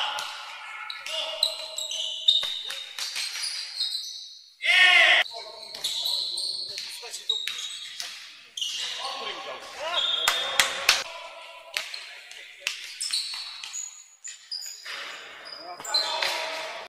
up.